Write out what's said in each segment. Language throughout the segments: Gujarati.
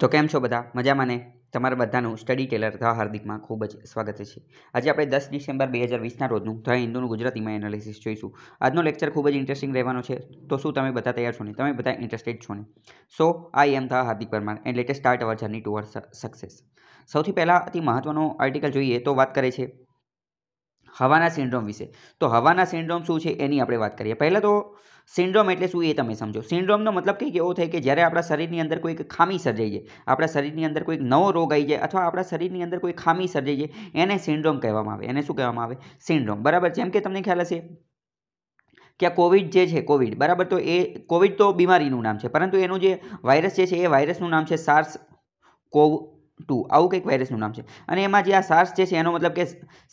તો કેમ છો બધા? મજામાં ને? તમારા બધાનું સ્ટડી ટેલર ધ હાર્દિકમાં ખૂબ જ સ્વાગત છે. આજે આપણે દસ ડિસેમ્બર બે હજાર વીસના રોજનું ધ હિન્દુનું ગુજરાતીમાં એનાલિસિસ જોઈશું. આજનો લેક્ચર ખૂબ જ ઇન્ટરેસ્ટિંગ રહેવાનો છે. તો શું તમે બધા તૈયાર છો ને? તમે બધા ઇન્ટરેસ્ટેડ છો ને? So I am the Hardik Parmar and latest start our journey toward success સૌથી પહેલાં અતિ મહત્ત્વનો આર્ટિકલ જોઈએ તો વાત કરે છે હવાના સિન્ડ્રોમ વિશે. તો હવાના સિન્ડ્રોમ શું છે એની આપણે વાત કરીએ. પહેલાં તો સિન્ડ્રોમ એટલે શું એ તમે સમજો. સિન્ડ્રોમનો મતલબ કંઈક એવો થાય કે જ્યારે આપણા શરીરની અંદર કોઈક ખામી સર્જાઈ જાય, આપણા શરીરની અંદર કોઈક નવો રોગ આવી જાય અથવા આપણા શરીરની અંદર કોઈ ખામી સર્જાઈ જાય, એને સિન્ડ્રોમ કહેવામાં આવે. એને શું કહેવામાં આવે? સિન્ડ્રોમ. બરાબર જેમ કે તમને ખ્યાલ હશે? કે આ કોવિડ જે છે, કોવિડ, બરાબર? તો એ કોવિડ તો બીમારીનું નામ છે. પરંતુ એનું જે વાયરસ જે છે, એ વાયરસનું નામ છે સાર્સ કોવ ટુ, આવું કંઈક વાયરસનું નામ છે. અને એમાં જે આ સાર્સ જે છે, એનો મતલબ કે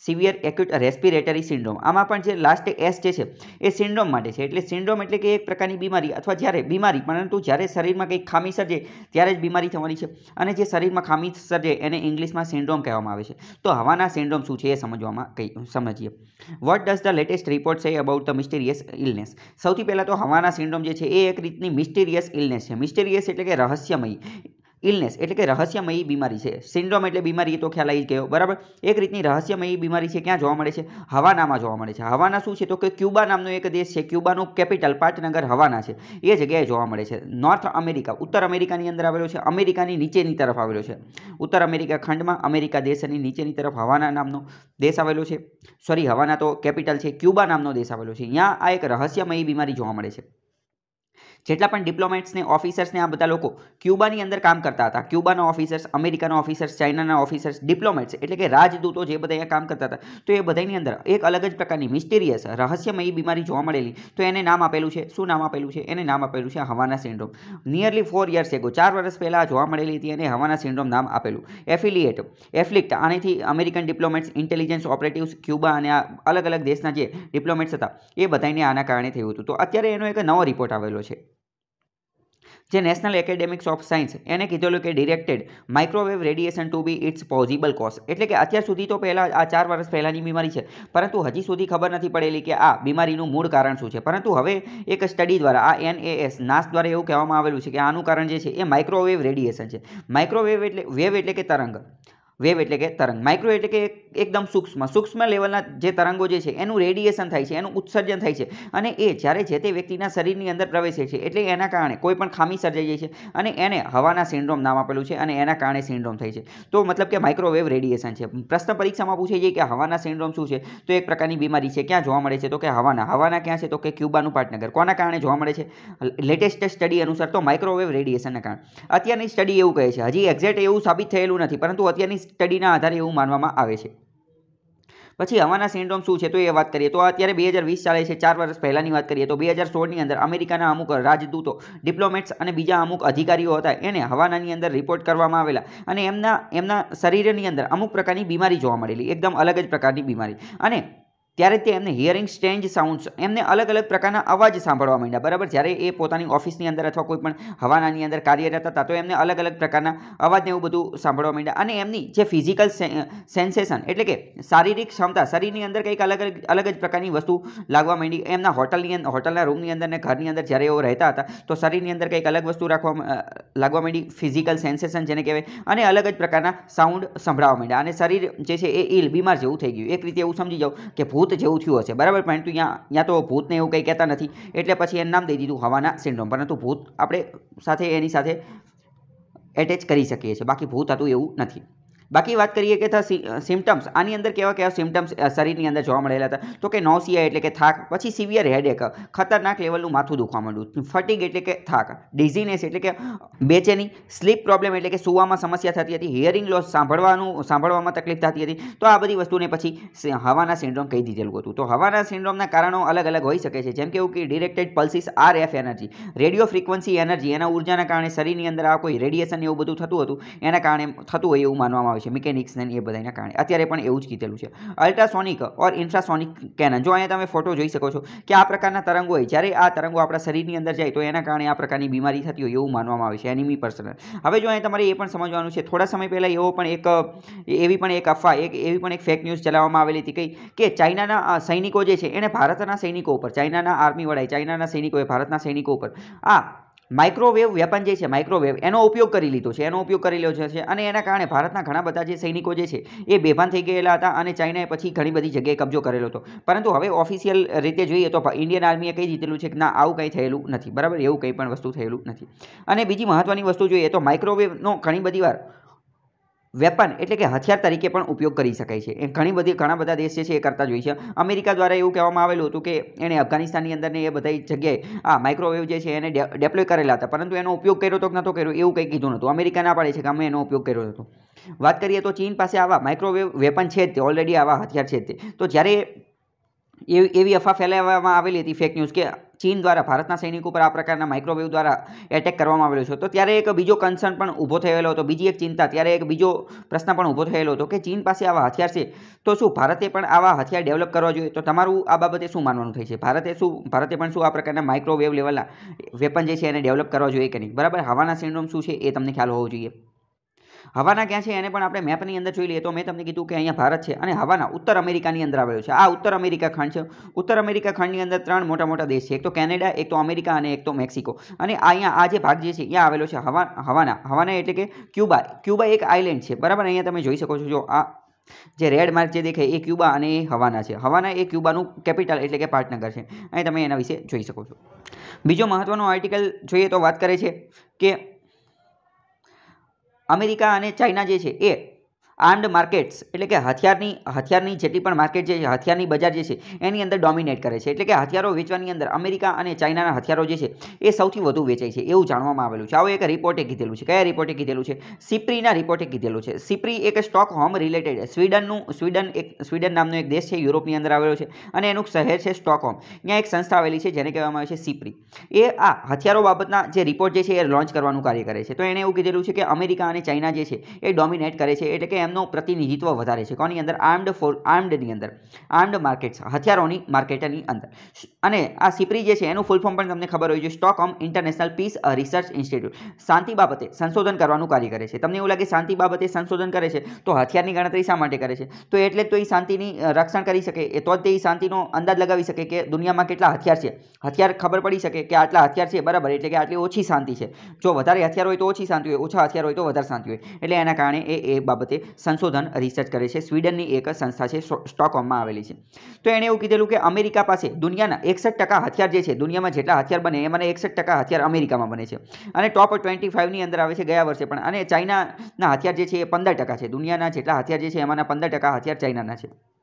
સિવિયર એક્યુટ રેસ્પિરેટરી સિન્ડ્રોમ આમાં પણ જે લાસ્ટ એસ જે છે, એ સિન્ડ્રોમ માટે છે. એટલે સિન્ડ્રોમ એટલે કે એક પ્રકારની બીમારી અથવા જ્યારે બીમારી, પરંતુ જ્યારે શરીરમાં કંઈક ખામી સર્જે, ત્યારે જ બીમારી થવાની છે. અને જે શરીરમાં ખામી સર્જે, એને ઇંગ્લિશમાં સિન્ડ્રોમ કહેવામાં આવે છે. તો હવાના સિન્ડ્રોમ શું છે એ સમજવામાં કંઈ, સમજીએ. What does the latest report છે અબાઉટ ધ મિસ્ટીરિયસ ઇલનેસ સૌથી પહેલાં તો હવાના સિન્ડ્રોમ જે છે, એ એક રીતની મિસ્ટીરિયસ ઇલનેસ છે. મિસ્ટીરિયસ એટલે કે રહસ્યમય. ઇલનેસ એટલે કે રહસ્યમયી બીમારી છે. સિન્ડ્રોમ એટલે બીમારી, એ તો ખ્યાલ આવી ગયો. બરાબર? એક રીતની રહસ્યમયી બીમારી છે, ક્યાં જોવા મળે છે? હવાનામાં જોવા મળે છે. હવાના શું છે? તો કે ક્યુબા નામનો એક દેશ છે. ક્યુબાનું કેપિટલ પાટનગર હવાના છે. એ જગ્યાએ જોવા મળે છે. નોર્થ અમેરિકા ઉત્તર અમેરિકાની અંદર આવેલો છે. અમેરિકાની નીચેની તરફ આવેલો છે. ઉત્તર અમેરિકા ખંડમાં અમેરિકા દેશની નીચેની તરફ હવાના નામનો દેશ આવેલો છે. સોરી હવાના તો કેપિટલ છે. ક્યુબા નામનો દેશ આવેલો છે. ત્યાં આ એક રહસ્યમયી બીમારી જોવા મળે છે. જેટલા પણ ડિપ્લોમેટ્સને ઓફિસર્સને આ બધા લોકો ક્યુબાની અંદર કામ કરતા હતા. ક્યુબાના ઓફિસર્સ અમેરિકાના ઓફિસર્સ ચાઇનાના ઓફિસર્સ ડિપ્લોમેટ્સ એટલે કે રાજદૂતો જે બધા અહીંયા કામ કરતા હતા. તો એ બધાની અંદર એક અલગ જ પ્રકારની મિસ્ટીરિયસ રહસ્યમયી બીમારી જોવા મળેલી. તો એને નામ આપેલું છે. શું નામ આપેલું છે? એને નામ આપેલું છે Havana syndrome nearly four years ago ચાર વર્ષ પહેલાં જોવા મળેલી હતી એને હવાના સિન્ડ્રોમ નામ આપેલું. Affiliate afflict આનેથી American diplomats intelligence operatives Cuba અને આ અલગ અલગ દેશના જે ડિપ્લોમેટ્સ હતા, એ બધાને આના કારણે થયું હતું. તો અત્યારે એનો એક નવો રિપોર્ટ આવેલો છે. જે નેશનલ એકેડેમિક્સ ઓફ સાયન્સ એને કીધેલું કે directed microwave radiation to be it's possible cause એટલે કે અત્યાર સુધી તો પહેલાં, આ ચાર વર્ષ પહેલાંની બીમારી છે. પરંતુ હજી સુધી ખબર નથી પડેલી કે આ બીમારીનું મૂળ કારણ શું છે. પરંતુ હવે એક સ્ટડી દ્વારા, આ એનએએસ નાસ દ્વારા એવું કહેવામાં આવેલું છે કે આનું કારણ જે છે એ માઇક્રોવેવ રેડિયેશન છે. માઇક્રોવેવ એટલે વેવ એટલે કે તરંગ. વેવ એટલે કે તરંગ. માઇક્રો એટલે કે એકદમ સૂક્ષ્મ. સૂક્ષ્મ લેવલના જે તરંગો જે છે, એનું રેડિયેશન થાય છે, એનું ઉત્સર્જન થાય છે. અને એ જ્યારે જે તે વ્યક્તિના શરીરની અંદર પ્રવેશે છે, એટલે એના કારણે કોઈ પણ ખામી સર્જાઈ જાય છે અને એને હવાના સિન્ડ્રોમ નામ આપેલું છે અને એના કારણે સિન્ડ્રોમ થાય છે. તો મતલબ કે માઇક્રોવેવ રેડિયેશન છે. પ્રશ્ન પરીક્ષામાં પૂછે છે કે હવાના સિન્ડ્રોમ શું છે? તો એક પ્રકારની બીમારી છે. ક્યાં જોવા મળે છે? તો કે હવાના. હવાના ક્યાં છે? તો કે ક્યુબાનું પાટનગર. કોના કારણે જોવા મળે છે? લેટેસ્ટ સ્ટડી અનુસાર તો માઇક્રોવેવ રેડિયેશનના કારણે. અત્યારની સ્ટડી એવું કહે છે. હજી એક્ઝેક્ટ એવું સાબિત થયેલું નથી, પરંતુ અત્યારની સ્ટડીના આધારે એવું માનવામાં આવે છે. પછી હવાના સિન્ડ્રોમ શું છે તો એ વાત કરીએ. તો અત્યારે બે હજાર વીસ ચાલે છે. ચાર વર્ષ પહેલાંની વાત કરીએ તો બે હજાર સોળની અંદર અમેરિકાના અમુક રાજદૂતો, ડિપ્લોમેટ્સ અને બીજા અમુક અધિકારીઓ હતા. એને હવાનાની અંદર રિપોર્ટ કરવામાં આવેલા અને એમના એમના શરીરની અંદર અમુક પ્રકારની બીમારી જોવા મળેલી. એકદમ અલગ જ પ્રકારની બીમારી. અને ત્યારે તે એમને હિયરિંગ સ્ટ્રેન્જ સાઉન્ડ્સ એમને અલગ અલગ પ્રકારના અવાજ સાંભળવા માંડ્યા. બરાબર? જ્યારે એ પોતાની ઓફિસની અંદર અથવા કોઈ પણ હવાનાની અંદર કાર્યરત હતા, તો એમને અલગ અલગ પ્રકારના અવાજને એવું બધું સાંભળવા માંડ્યા. અને એમની જે ફિઝિકલ સેન્સેશન એટલે કે શારીરિક ક્ષમતા, શરીરની અંદર કંઈક અલગ અલગ અલગ જ પ્રકારની વસ્તુ લાગવા માંડી. એમના હોટલની અંદર હોટલના રૂમની અંદર ને ઘરની અંદર જ્યારે એઓ રહેતા હતા, તો શરીરની અંદર કંઈક અલગ વસ્તુ રાખવા લાગવા માંડી. ફિઝિકલ સેન્સેશન જેને કહેવાય, અને અલગ જ પ્રકારના સાઉન્ડ સંભળાવવા માંડ્યા. અને શરીર જે છે એ ઇલ બીમાર જેવું થઈ ગયું. એક રીતે એવું સમજી જાઓ કે ભૂત જેવું થયું હશે, બરાબર? પરંતુ ત્યાં ત્યાં તો ભૂતને એવું કંઈ કહેતા નથી. એટલે પછી એનું નામ દઈ દીધું હવાના સિન્ડ્રોમ પરંતુ ભૂત આપણે સાથે એની સાથે એટેચ કરી શકીએ છીએ. બાકી ભૂત હતું એવું નથી. બાકી વાત કરીએ કે સિમ્ટમ્સ આની અંદર કેવા કેવા સિમ્ટમ્સ શરીરની અંદર જોવા મળેલા હતા? તો કે નોસિયા એટલે કે થાક, પછી સિવિયર હેડેક ખતરનાક લેવલનું માથું દુખવા માંડ્યું. ફટીગ એટલે કે થાક. ડિઝીનેસ એટલે કે બેચેની. સ્લીપ પ્રોબ્લેમ એટલે કે સુવામાં સમસ્યા થતી હતી. હિયરિંગ લોસ સાંભળવાનું, સાંભળવામાં તકલીફ થતી હતી. તો આ બધી વસ્તુને પછી હવાના સિન્ડ્રોમ કહી દીધેલું હતું. તો હવાના સિન્ડ્રોમના કારણો અલગ અલગ હોઈ શકે છે. જેમ કે એવું કે directed pulses R F energy radio frequency energy એના ઉર્જાના કારણે શરીરની અંદર આ કોઈ રેડિયેશન એવું બધું થતું હતું. એના કારણે થતું હોય એવું માનવામાં આવે છે મિકેનિક્સ ને એ બધાના કારણે. અત્યારે પણ એવું જ કીધેલું છે. અલ્ટ્રાસોનિક ઓર ઇન્ફ્રાસોનિક કેનન જો અહીંયા તમે ફોટો જોઈ શકો છો કે આ પ્રકારના તરંગો હોય, જ્યારે આ તરંગો આપણા શરીરની અંદર જાય તો એના કારણે આ પ્રકારની બીમારી થતી હોય એવું માનવામાં આવે છે એનિમી પર્સનલ હવે જો અહીંયા તમારે એ પણ સમજવાનું છે, થોડા સમય પહેલાં એવો પણ એક, એવી પણ એક અફવા, એક, એવી પણ એક ફેક ન્યૂઝ ચલાવવામાં આવેલી હતી કઈ કે ચાઇનાના સૈનિકો જે છે, એને ભારતના સૈનિકો ઉપર, ચાઇનાના આર્મી વડાએ ચાઇનાના સૈનિકોએ ભારતના સૈનિકો ઉપર આ માઇક્રોવેવ વેપન જે છે માઇક્રોવેવ એનો ઉપયોગ કરી લીધો છે, એનો ઉપયોગ કરી લીધો છે અને એના કારણે ભારતના ઘણા બધા જે સૈનિકો જે છે, એ બેભાન થઈ ગયેલા હતા અને ચાઇનાએ પછી ઘણી બધી જગ્યાએ કબજો કરેલો હતો. પરંતુ હવે ઓફિશિયલ રીતે જોઈએ તો ઇન્ડિયન આર્મીએ કહી દીધેલું છે કે ના, આવું કંઈ થયેલું નથી. બરાબર? એવું કંઈ પણ વસ્તુ થયેલું નથી. અને બીજી મહત્ત્વની વસ્તુ જોઈએ તો માઇક્રોવેવનો ઘણી બધી વાર વેપન એટલે કે હથિયાર તરીકે પણ ઉપયોગ કરી શકાય છે. એ ઘણી બધી, ઘણા બધા દેશ છે એ કરતા જોઈએ છે. અમેરિકા દ્વારા એવું કહેવામાં આવેલું હતું કે એણે અફઘાનિસ્તાનની અંદરની એ બધી જગ્યાએ આ માઇક્રોવેવ જે છે એને ડેપ્લોય કરેલા હતા. પરંતુ એનો ઉપયોગ કર્યો તો નહોતો કર્યો એવું કંઈ કીધું નહોતું અમેરિકા ના પાડે છે કે અમે એનો ઉપયોગ કર્યો હતો વાત કરીએ તો ચીન પાસે આવા માઇક્રોવેવ વેપન છે તે. ઓલરેડી આવા હથિયાર છે તે. તો જ્યારે એવી અફવા ફેલાવવામાં આવેલી હતી ફેક ન્યૂઝ કે ચીન દ્વારા, ભારતના સૈનિકો પર આ પ્રકારના માઇક્રોવેવ દ્વારા એટેક કરવામાં આવેલો છે. તો ત્યારે એક બીજો કન્સર્ન પણ ઊભો થયેલો હતો, બીજી એક ચિંતા, ત્યારે એક બીજો પ્રશ્ન પણ ઊભો થયેલો હતો કે ચીન પાસે આવા હથિયાર છે, તો શું ભારતે પણ આવા હથિયાર ડેવલપ કરવા જોઈએ? તો તમારું આ બાબતે શું માનવાનું થાય છે? ભારતે શું, ભારતે પણ શું આ પ્રકારના માઇક્રોવેવ લેવલના વેપન જે છે એને ડેવલપ કરવા જોઈએ કે નહીં? બરાબર? હવાના સિન્ડ્રોમ શું છે એ તમને ખ્યાલ હોવો જોઈએ. હવાના ક્યાં છે એને પણ આપણે મેપની અંદર જોઈ લઈએ તો મેં તમને કીધું કે અહીંયા ભારત છે અને હવાના ઉત્તર અમેરિકાની અંદર આવેલું છે. આ ઉત્તર અમેરિકા ખંડ છે. ઉત્તર અમેરિકા ખંડની અંદર ત્રણ મોટા મોટા દેશ છે. એક તો કેનેડા, એક તો અમેરિકા અને એક તો મેક્સિકો. અને અહીંયા આ જે ભાગ જે છે, અહીંયા આવેલો છે હવા, હવાના. હવાના એટલે કે ક્યુબા. ક્યુબા એક આઇલેન્ડ છે. બરાબર? અહીંયા તમે જોઈ શકો છો. જો આ જે રેડ માર્ક જે દેખાય એ ક્યુબા અને એ હવાના છે. હવાના એ ક્યુબાનું કેપિટલ એટલે કે પાટનગર છે. અહીં તમે એના વિશે જોઈ શકો છો. બીજો મહત્ત્વનો આર્ટિકલ જોઈએ તો વાત કરે છે કે અમેરિકા અને ચાઇના જે છે એ આર્મ્ડ માર્કેટ્સ એટલે કે હથિયારની હથિયારની જેટલી પણ માર્કેટ જે હથિયારની બજાર જે છે, એની અંદર ડોમિનેટ કરે છે. એટલે કે હથિયારો વેચવાની અંદર અમેરિકા અને ચાઇનાના હથિયારો જે છે, એ સૌથી વધુ વેચાય છે. એવું જાણવામાં આવેલું છે. આવો એક રિપોર્ટે કીધેલું છે. કયા રિપોર્ટે કીધેલું છે? સિપ્રીના રિપોર્ટે કીધેલું છે. સિપ્રી એક સ્ટોક હોમ રિલેટેડ સ્વીડનનું, સ્વીડન એક, સ્વીડન નામનો એક દેશ છે, યુરોપની અંદર આવેલો છે અને એનું શહેર છે સ્ટોકહોમ ત્યાં એક સંસ્થા આવેલી છે, જેને કહેવામાં આવે છે સિપ્રી એ આ હથિયારો બાબતના જે રિપોર્ટ જે છે, એ લોન્ચ કરવાનું કાર્ય કરે છે. તો એણે એવું કીધેલું છે કે અમેરિકા અને ચાઇના જે છે, એ ડોમિનેટ કરે છે. એટલે કે એમનું પ્રતિનિધિત્વ વધારે છે. કોની અંદર? આર્મ્ડ ફોર આર્મ્ડની અંદર. આર્મ્ડ માર્કેટ્સ હથિયારોની માર્કેટની અંદર. અને આ સિપ્રી જે છે, એનું ફૂલ ફોર્મ પણ તમને ખબર હોય છે. Stockholm International Peace Research Institute શાંતિ બાબતે સંશોધન કરવાનું કાર્ય કરે છે. તમને એવું લાગે શાંતિ બાબતે સંશોધન કરે છે, તો હથિયારની ગણતરી શા માટે કરે છે? તો એટલે તો એ શાંતિની રક્ષણ કરી શકે. એ તો જ તે શાંતિનો અંદાજ લગાવી શકે કે દુનિયામાં કેટલા હથિયાર છે. હથિયાર ખબર પડી શકે કે આટલા હથિયાર છે, બરાબર. એટલે કે આટલી ઓછી શાંતિ છે. જો વધારે હથિયાર હોય તો ઓછી શાંતિ હોય, ઓછા હથિયાર હોય તો વધારે શાંતિ હોય. એટલે એના કારણે એ એ બાબતે સંશોધન રિસર્ચ કરે છે. સ્વીડનની એક સંસ્થા છે સ્ટોકહોમમાં આવેલી છે. તો એણે એવું કીધેલું કે અમેરિકા પાસે દુનિયાના એકસઠ ટકા હથિયાર જે છે, દુનિયામાં જેટલા હથિયાર બને એમાંના એકસઠ ટકા હથિયાર અમેરિકામાં બને છે. અને ટોપ ટ્વેન્ટી ફાઇવની અંદર આવે છે ગયા વર્ષે પણ. અને ચાઇનાના હથિયાર જે છે એ પંદર ટકા છે. દુનિયાના જેટલા હથિયાર જે છે એમાંના પંદર ટકા હથિયાર ચાઇનાના છે.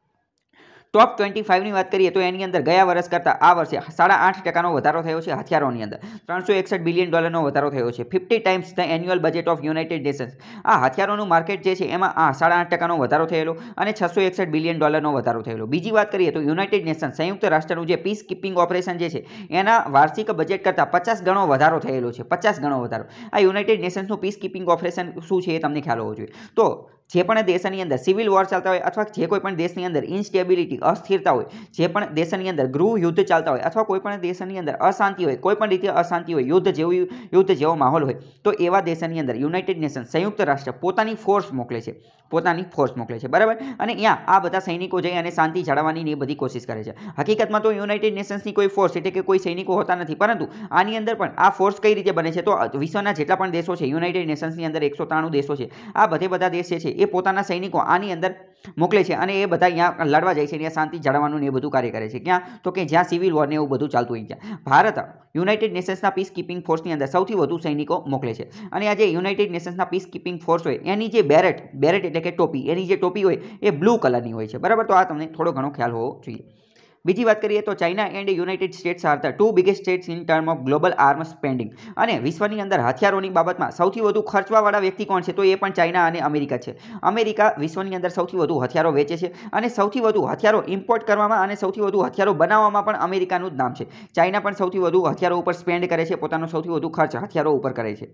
ટોપ ટ્વેન્ટી ફાઇવની વાત કરીએ તો એની અંદર ગયા વર્ષ કરતાં આ વર્ષે સાડા આઠ ટકાનો વધારો થયો છે હથિયારોની અંદર. ત્રણસો એકસઠ બિલિયન ડોલરનો વધારો થયો છે. Fifty times the annual budget of United Nations આ હથિયારોનું માર્કેટ જે છે એમાં આ સાડા આઠ ટકાનો વધારો થયેલો અને છસો એકસઠ બિલિયન ડોલરનો વધારો થયેલો. બીજી વાત કરીએ તો યુનાઇટેડ નેશન સંયુક્ત રાષ્ટ્રનું જે પીસ કીપિંગ ઓપરેશન જે છે, એના વાર્ષિક બજેટ કરતાં પચાસ ગણો વધારો થયેલો છે. પચાસ ગણો વધારો. આ યુનાઇટેડ નેશન્સનું પીસ કીપિંગ ઓપરેશન શું છે એ તમને ખ્યાલ હોવો જોઈએ. તો જે પણ દેશની અંદર સિવિલ વોર ચાલતા હોય અથવા જે કોઈ પણ દેશની અંદર ઇન્સ્ટેબિલિટી અસ્થિરતા હોય, જે પણ દેશની અંદર ગૃહ યુદ્ધ ચાલતા હોય અથવા કોઈ પણ દેશની અંદર અશાંતિ હોય, કોઈ પણ રીતે અશાંતિ હોય, યુદ્ધ જેવું, યુદ્ધ જેવો માહોલ હોય, તો એવા દેશની અંદર યુનાઇટેડ નેશન સંયુક્ત રાષ્ટ્ર પોતાની ફોર્સ મોકલે છે. પોતાની ફોર્સ મોકલે છે. બરાબર? અને અહીંયા આ બધા સૈનિકો જઈ અને શાંતિ જાળવવાની એ બધી કોશિશ કરે છે. હકીકતમાં તો યુનાઇટેડ નેશન્સની કોઈ ફોર્સ એટલે કે કોઈ સૈનિકો હોતા નથી. પરંતુ આની અંદર પણ આ ફોર્સ કઈ રીતે બને છે? તો વિશ્વના જેટલા પણ દેશો છે યુનાઇટેડ નેશન્સની અંદર એકસો ત્રાણું દેશો છે. આ બધે બધા દેશ છે એ પોતાના સૈનિકો આની અંદર મોકલે છે અને એ બધા અહીંયા લડવા જાય છે અને શાંતિ જાળવવાનું ને એ બધું કાર્ય કરે છે. ક્યાં? તો કે જ્યાં સિવિલ વોર ને એવું બધું ચાલતું હોય ત્યાં. ભારત યુનાઇટેડ નેશન્સના પીસ કીપિંગ ફોર્સની અંદર સૌથી વધુ સૈનિકો મોકલે છે. અને આ જે યુનાઇટેડ નેશન્સના પીસ કીપિંગ ફોર્સ હોય, એની જે બેરેટ બેરેટ એટલે કે ટોપી, એની જે ટોપી હોય, એ બ્લુ કલરની હોય છે. બરાબર? તો આ તમને થોડો ઘણો ખ્યાલ હોવો જોઈએ. બીજી વાત કરીએ તો China and United States are the two biggest states in term of global arm spending. અને વિશ્વની અંદર હથિયારોની બાબતમાં સૌથી વધુ ખર્ચવાવાળા વ્યક્તિ કોણ છે? તો એ પણ ચાઇના અને અમેરિકા છે. અમેરિકા વિશ્વની અંદર સૌથી વધુ હથિયારો વેચે છે અને સૌથી વધુ હથિયારો ઇમ્પોર્ટ કરવામાં અને સૌથી વધુ હથિયારો બનાવવામાં પણ અમેરિકાનું જ નામ છે. ચાઇના પણ સૌથી વધુ હથિયારો ઉપર સ્પેન્ડ કરે છે. પોતાનો સૌથી વધુ ખર્ચ હથિયારો ઉપર કરે છે.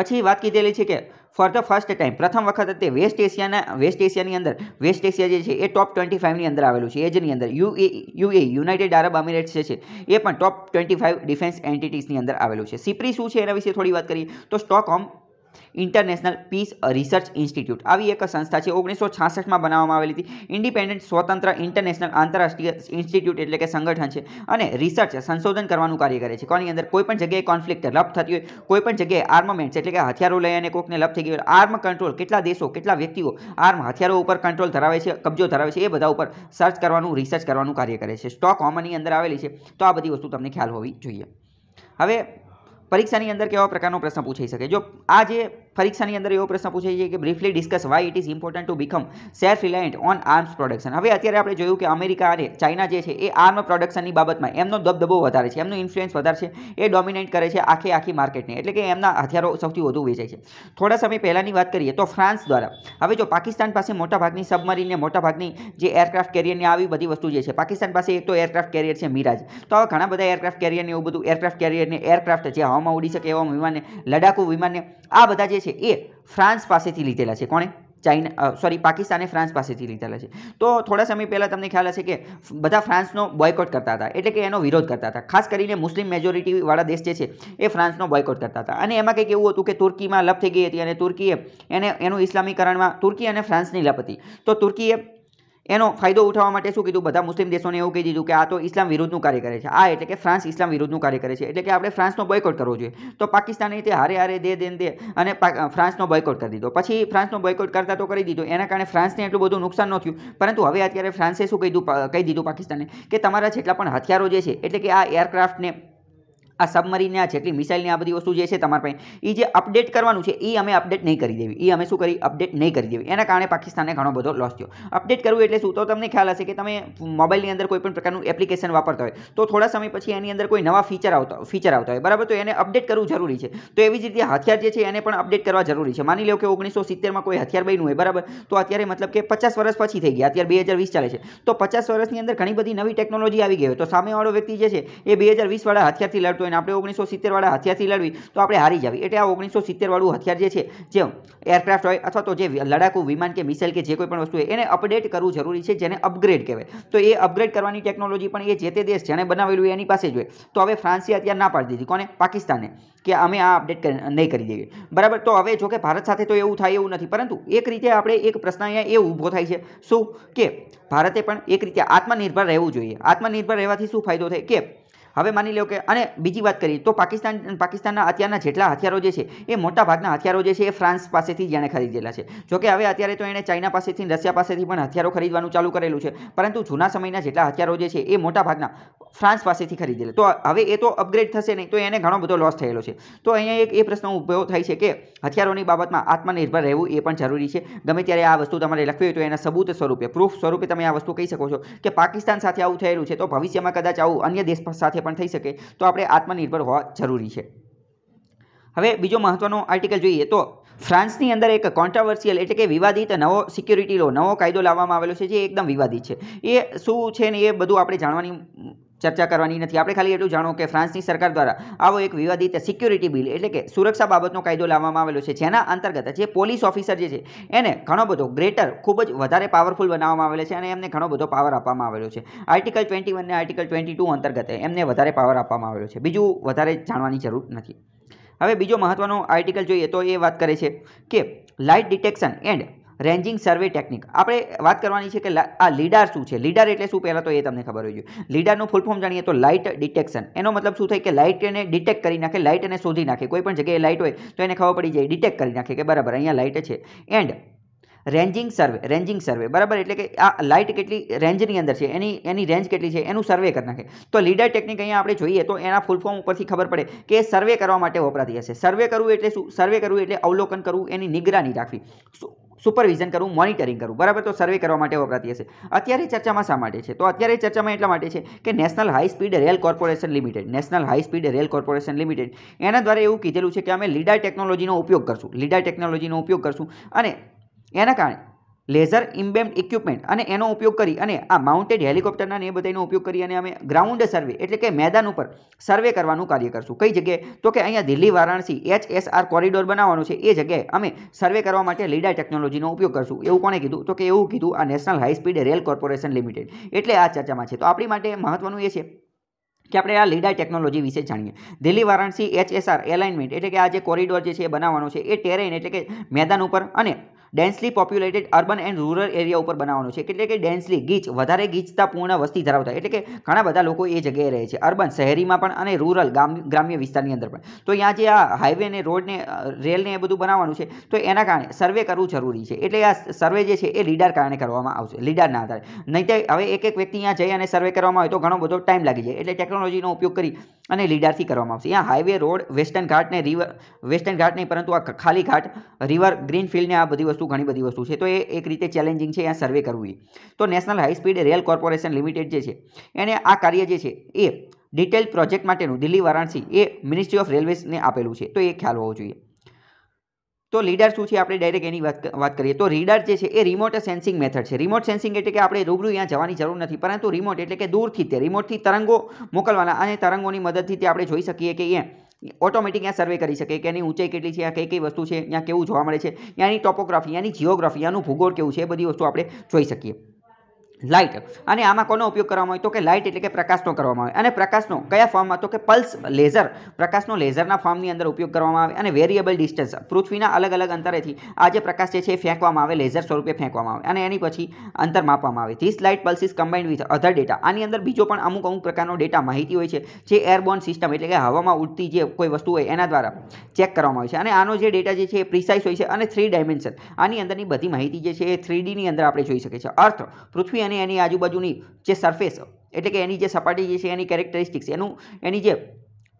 પછી વાત કીધેલી છે કે ફોર ધ ફર્સ્ટ ટાઈમ પ્રથમ વખત તે વેસ્ટ એશિયાના વેસ્ટ એશિયાની અંદર વેસ્ટ એશિયા જે છે એ ટોપ ટ્વેન્ટી ફાઇવની અંદર આવેલું છે. એજની અંદર U A United Arab Emirates જે છે, એ પણ ટોપ ટ્વેન્ટી ફાઇવ ડિફેન્સ એન્ટિટીઝની અંદર આવેલું છે. સિપ્રી શું છે એના વિશે થોડી વાત કરીએ? તો Stockholm International Peace Research Institute. આવી એક સંસ્થા છે, ઓગણીસો છાસઠમાં બનાવવામાં આવેલી હતી. ઇન્ડિપેન્ડન્ટ સ્વતંત્ર ઇન્ટરનેશનલ આંતરરાષ્ટ્રીય ઇન્સ્ટિટ્યૂટ એટલે કે સંગઠન છે અને રિસર્ચ સંશોધન કરવાનું કાર્ય કરે છે. કોની અંદર કોઈપણ જગ્યાએ કોન્ફ્લિક્ટ લપ થતી હોય, કોઈ પણ જગ્યાએ આર્મમેન્ટ્સ એટલે કે હથિયારો લઈ અને કોઈકને લપ થઈ ગયો આર્મ કંટ્રોલ કેટલા દેશો, કેટલા વ્યક્તિઓ આર્મ હથિયારો ઉપર કંટ્રોલ ધરાવે છે, કબજો ધરાવે છે, એ બધા ઉપર સર્ચ કરવાનું રિસર્ચ કરવાનું કાર્ય કરે છે. સ્ટોક હોમની અંદર આવેલી છે. તો આ બધી વસ્તુ તમને ખ્યાલ હોવી જોઈએ. હવે પરીક્ષાની અંદર કેવા પ્રકારનો પ્રશ્ન પૂછાઈ શકે? જો આ જે પરીક્ષાની અંદર એવો પ્રશ્ન પૂછાય છે કે briefly discuss why it is important to become self reliant on arms production હવે અત્યારે આપણે જોયું કે અમેરિકા અને ચાઇના જે છે એ આર્મ પ્રોડક્શનની બાબતમાં એમનો દબદબો વધારે છે, એમનો ઇન્ફ્લુઅન્સ વધારે છે, એ ડોમિનેટ કરે છે આખી આખી માર્કેટને એટલે કે એમના હથિયારો સૌથી વધુ વેચાય છે. થોડા સમય પહેલાંની વાત કરીએ તો ફ્રાન્સ દ્વારા. હવે જો પાકિસ્તાન પાસે મોટાભાગની સબમરીનને મોટાભાગની જે એરક્રાફ્ટ કેરિયરની આવી બધી વસ્તુ જે છે, પાકિસ્તાન પાસે એક તો એરક્રાફ્ટ કેરિયર છે મિરાજ. તો હવે ઘણા બધા એરક્રાફ્ટ કેરિયરને એવું બધું એરક્રાફ્ટ કેરિયરને એરક્રાફ્ટ જે હવામાં ઉડી શકે એવા વિમાનને, લડાકુ વિમાનને, આ બધા જે છે એ ફ્રાન્સ પાસેથી લીધેલા છે. કોણે? ચાઇના સોરી પાકિસ્તાને ફ્રાન્સ પાસેથી લીધેલા છે. તો થોડા સમય પહેલાં તમને ખ્યાલ હશે કે બધા ફ્રાન્સનો બોયકોટ કરતા હતા. એટલે કે એનો વિરોધ કરતા હતા. ખાસ કરીને મુસ્લિમ મેજોરિટીવાળા દેશ જે છે, એ ફ્રાન્સનો બોયકોટ કરતા હતા. અને એમાં કંઈક એવું હતું કે તુર્કીમાં લપ થઈ ગઈ હતી અને તુર્કીએ એને, એનું ઇસ્લામીકરણમાં, તુર્કી અને ફ્રાન્સની લપ હતી. તો તુર્કીએ એનો ફાયદો ઉઠાવવા માટે શું કીધું? બધા મુસ્લિમ દેશોને એવું કહી દીધું કે આ તો ઇસ્લામ વિરુદ્ધનું કાર્ય કરે છે. આ એટલે કે ફ્રાન્સ ઇસ્લામ વિરુદ્ધનું કાર્ય કરે છે. એટલે કે આપણે ફ્રાન્સનો બોયકોટ કરવો જોઈએ. તો પાકિસ્તાને તે હારે હારે દે, દેન, દે અને ફ્રાન્સનો બોયકોટ કરી દીધો. પછી ફ્રાન્સનો બોયકોટ કરતા તો કરી દીધો. એના કારણે ફ્રાન્સને એટલું બધું નુકસાન ન થયું. પરંતુ હવે અત્યારે ફ્રાન્સે શું કહી દીધું? કહી દીધું પાકિસ્તાને કે તમારા જેટલા પણ હથિયારો જે છે, એટલે કે આ એરક્રાફ્ટને આ સબમરીને આ જેટલી મિસાઇલની આ બધી વસ્તુ જે છે તમારા પાસે એ જે અપડેટ કરવાનું છે એ અમે અપડેટ નહીં કરી દેવી. એ અમે શું કરી? અપડેટ નહીં કરી દેવી. એના કારણે પાકિસ્તાનને ઘણો બધો લોસ થયો. અપડેટ કરવું એટલે શું? તો તમને ખ્યાલ હશે કે તમે મોબાઈલની અંદર કોઈ પણ પ્રકારનું એપ્લિકેશન વાપરતા હોય, તો થોડા સમય પછી એની અંદર કોઈ નવા ફીચર આવતા ફીચર આવતા હોય. બરાબર? તો એને અપડેટ કરવું જરૂરી છે. તો એવી જ રીતે હથિયાર જે છે એને પણ અપડેટ કરવા જરૂરી છે. માની લો કે ઓગણીસો સિત્તેરમાં કોઈ હથિયાર બન્યું હોય, બરાબર? તો અત્યારે મતલબ કે પચાસ વર્ષ પછી થઈ ગયા. અત્યારે બે હજાર વીસ ચાલે છે. તો પચાસ વર્ષની અંદર ઘણી બધી નવી ટેકનોલોજી આવી ગઈ હોય. તો સામેવાળો વ્યક્તિ જે છે એ બે હજાર વીસવાળા હથિયારથી લડતો હોય આપણે ઓગણીસો સિત્તેર સિત્તેરવાળા હથિયારથી લડવી, તો આપણે હારી જાવી. એટલે આ ઓગણીસો સિત્તેરવાળું હથિયાર જે છે, જે એરક્રાફ્ટ હોય અથવા તો જે લડાકુ વિમાન કે મિસાઇલ કે જે કોઈ પણ વસ્તુ હોય, એને અપડેટ કરવું જરૂરી છે, જેને અપગ્રેડ કહેવાય. તો એ અપગ્રેડ કરવાની ટેકનોલોજી પણ એ જે તે દેશ જેણે બનાવેલું એની પાસે જ હોય. તો હવે ફ્રાન્સે અત્યારે ના પાડી દીધી. કોને? પાકિસ્તાને. કે અમે આ અપડેટ નહીં કરી દઈએ. બરાબર? તો હવે જો કે ભારત સાથે તો એવું થાય એવું નથી. પરંતુ એક રીતે આપણે એક પ્રશ્ન અહીંયા એ ઊભો થાય છે. શું? કે ભારતે પણ એક રીતે આત્મનિર્ભર રહેવું જોઈએ. આત્મનિર્ભર રહેવાથી શું ફાયદો થાય? કે હવે માની લો કે, અને બીજી વાત કરીએ, તો પાકિસ્તાન, પાકિસ્તાનના અત્યારના જેટલા હથિયારો જે છે, એ મોટા ભાગના હથિયારો જે છે, એ ફ્રાન્સ પાસેથી જ એણે ખરીદેલા છે. જોકે હવે અત્યારે તો એણે ચાઇના પાસેથી રશિયા પાસેથી પણ હથિયારો ખરીદવાનું ચાલુ કરેલું છે. પરંતુ જૂના સમયના જેટલા હથિયારો જે છે, એ મોટા ભાગના ફ્રાન્સ પાસેથી ખરીદેલા. તો હવે એ તો અપગ્રેડ થશે નહીં, તો એને ઘણો બધો લોસ થયેલો છે. તો અહીંયા એક એ પ્રશ્ન ઊભો થાય છે કે, હથિયારોની બાબતમાં આત્મનિર્ભર રહેવું એ પણ જરૂરી છે. ગમે ત્યારે આ વસ્તુ તમારે લખવી હોય તો એના સબૂત સ્વરૂપે, પ્રૂફ સ્વરૂપે તમે આ વસ્તુ કહી શકો છો કે પાકિસ્તાન સાથે આવું થયેલું છે, તો ભવિષ્યમાં કદાચ આવું અન્ય દેશ સાથે પણ થઈ શકે, તો આપણે આત્મનિર્ભર હોવા જરૂરી છે. હવે બીજો મહત્વનો આર્ટિકલ જોઈએ તો, ફ્રાન્સની અંદર એક કોન્ટ્રાવર્સિયલ એટલે કે વિવાદિત નવો સિક્યુરિટી લો નવો કાયદો લાવવામાં આવેલો છે જે એકદમ વિવાદિત છે. એ શું છે ને એ બધું આપણે જાણવાની ચર્ચા કરવાની નથી. આપણે ખાલી એટલું જાણો કે ફ્રાન્સની સરકાર દ્વારા આવો એક વિવાદિત સિક્યુરિટી બિલ એટલે કે સુરક્ષા બાબતનો કાયદો લાવવામાં આવેલો છે. જેના અંતર્ગત જે પોલીસ ઓફિસર જે છે, એને ઘણો બધો ગ્રેટર ખૂબ જ વધારે પાવરફુલ બનાવવામાં આવેલો છે અને એમને ઘણો બધો પાવર આપવામાં આવેલો છે. આર્ટિકલ ટ્વેન્ટી વન અને આર્ટિકલ ટ્વેન્ટી ટુ અંતર્ગત એમને વધારે પાવર આપવામાં આવેલો છે. બીજું વધારે જાણવાની જરૂર નથી. હવે બીજો મહત્વનો આર્ટિકલ જોઈએ તો એ વાત કરે છે કે light detection and ranging survey technique. આપણે વાત કરવાની છે કે આ લીડાર શું છે? લીડાર એટલે શું? પહેલાં તો એ તમને ખબર હોય જોઈએ લીડારનું ફૂલ ફોર્મ જાણીએ તો લાઇટ ડિટેક્શન એનો મતલબ શું થાય કે લાઇટ એને ડિટેક્ટ કરી નાખે લાઇટને શોધી નાખે. કોઈ પણ જગ્યાએ લાઇટ હોય તો એને ખબર પડી જાય ડિટેક્ટ કરી નાખે કે બરાબર, અહીંયા લાઇટ છે. And ranging survey ranging survey. બરાબર? એટલે કે આ લાઇટ કેટલી રેન્જની અંદર છે? એની એની રેન્જ કેટલી છે? એનું સર્વે કરી નાખે. તો લીડર ટેકનિક અહીંયા આપણે જોઈએ તો એના ફૂલ ફોર્મ ઉપરથી ખબર પડે કે સર્વે કરવા માટે વપરાતી હશે. સર્વે કરવું એટલે શું? સર્વે કરવું એટલે અવલોકન કરવું, એની નિગરાની રાખવી. સુપરવિઝન કરવું મોનિટરિંગ કરવું બરાબર? તો સર્વે કરવા માટે વપરાતી હશે. અત્યારે ચર્ચામાં શા માટે છે? તો અત્યારે ચર્ચામાં એટલા માટે છે કે National High Speed Rail Corporation Limited, National High Speed Rail Corporation Limited, એના દ્વારા એવું કીધેલું છે કે અમે લીડા ટેકનોલોજીનો ઉપયોગ કરશું. લીડા ટેકનોલોજીનો ઉપયોગ કરશું અને એના કારણે લેઝર ઇમ્બેમ્ડ ઇક્વિપમેન્ટ અને એનો ઉપયોગ કરી અને આ માઉન્ટેડ હેલિકોપ્ટરના ને એ બધાનો ઉપયોગ કરી અને અમે ગ્રાઉન્ડ સર્વે એટલે કે મેદાન ઉપર સર્વે કરવાનું કાર્ય કરશું. કઈ જગ્યાએ? તો કે અહીંયા Delhi, Varanasi H S R corridor બનાવવાનો છે. એ જગ્યાએ અમે સર્વે કરવા માટે લીડા ટેકનોલોજીનો ઉપયોગ કરશું. એવું કોણે કીધું? તો કે એવું કીધું આ National High Speed Rail Corporation Limited. એટલે આ ચર્ચામાં છે. તો આપણી માટે મહત્વનું એ છે કે આપણે આ લીડા ટેકનોલોજી વિશે જાણીએ. દિલ્હી, વારાણસી, એચએસઆર એલાઇનમેન્ટ એટલે કે આ જે કોરિડોર જે છે એ બનાવવાનો છે. એ ટેરેન એટલે કે મેદાન ઉપર અને densely populated urban and rural area ઉપર બનાવવાનું છે. એટલે કે ડેન્સલી ગીચ, વધારે ગીચતાપૂર્ણ વસ્તી ધરાવતા એટલે કે ઘણા બધા લોકો એ જગ્યાએ રહે છે. અર્બન શહેરીમાં પણ અને રૂરલ ગ્રામ્ય વિસ્તારની અંદર પણ. તો અહીંયા જે આ હાઈવે ને રોડને રેલને એ બધું બનાવવાનું છે, તો એના કારણે સર્વે કરવું જરૂરી છે. એટલે આ સર્વે જે છે એ લીડાર કારણે કરવામાં આવશે. લીડારના આધારે. નહીં હવે એક એક વ્યક્તિ અહીંયા જઈ અને સર્વે કરવામાં આવે તો ઘણો બધો ટાઈમ લાગી જાય. એટલે ટેકનોલોજીનો ઉપયોગ કરી અને લીડારથી કરવામાં આવશે. અહીંયા હાઈવે રોડ વેસ્ટર્ન ઘાટ ને રિવર વેસ્ટર્ન ઘાટ નહીં, પરંતુ આ ખાલી ઘાટ રિવર ગ્રીન ફિલ્ડ ને આ બધી વસ્તુ, ઘણી બધી વસ્તુ છે. તો એ એક રીતે ચેલેન્જિંગ છે અહીંયા સર્વે કરવું તો National High Speed Rail Corporation Limited જે છે, એને આ કાર્ય જે છે એ ડિટેલ પ્રોજેક્ટ માટેનું દિલ્હી વારાણસી એ મિનિસ્ટ્રી ઓફ રેલવેઝને આપેલું છે. તો એ ખ્યાલ હોવો જોઈએ. તો લીડર શું છે? આપણે ડાયરેક્ટ એની વાત વાત કરીએ. તો રીડર જે છે એ રિમોટ સેન્સિંગ મેથડ છે. રિમોટ સેન્સિંગ એટલે કે આપણે રૂબરૂ અહીંયા જવાની જરૂર નથી, પરંતુ રિમોટ એટલે કે દૂરથી તે રિમોટથી તરંગો મોકલવાના અને તરંગોની મદદથી તે આપણે જોઈ શકીએ કે એ ઓટોમેટિક અહીંયા સર્વે કરી શકે કે એની ઊંચાઈ કેટલી છે, આ કઈ કઈ વસ્તુ છે અહીંયા કેવું જોવા મળે છે ત્યાંની ટોપોગ્રાફી ત્યાંની જિયોગ્રાફી આનું ભૂગોળ કેવું છે, એ બધી વસ્તુ આપણે જોઈ શકીએ. લાઇટ અને આમાં કોનો ઉપયોગ કરવામાં આવે તો કે લાઇટ એટલે કે પ્રકાશનો કરવામાં આવે. અને પ્રકાશનો કયા ફોર્મમાં તો કે પલ્સ લેઝર પ્રકાશનો લેઝરના ફોર્મની અંદર ઉપયોગ કરવામાં આવે અને વેરિયેબલ ડિસ્ટન્સ પૃથ્વીના અલગ અલગ અંતરેથી આ જે પ્રકાશ છે એ ફેંકવામાં આવે લેઝર સ્વરૂપે ફેંકવામાં આવે. અને એની પછી અંતર માપવામાં આવે. This light pulse is combined with other data આની અંદર બીજો પણ અમુક અમુક પ્રકારનો ડેટા માહિતી હોય છે, જે એરબોર્ન સિસ્ટમ એટલે કે હવામાં ઉડતી જે કોઈ વસ્તુ હોય એના દ્વારા ચેક કરવામાં આવે છે. અને આનો જે ડેટા જે છે એ પ્રિસાઇઝ હોય છે અને થ્રી ડાયમેન્શન આની અંદરની બધી માહિતી જે છે એ થ્રી ડીની અંદર આપણે જોઈ શકીએ છીએ. અર્થ, પૃથ્વી અને એની આજુબાજુની જે સરફેસ એટલે કે એની જે સપાટી જે છે, એની કેરેક્ટરિસ્ટિક્સ એનું, એની જે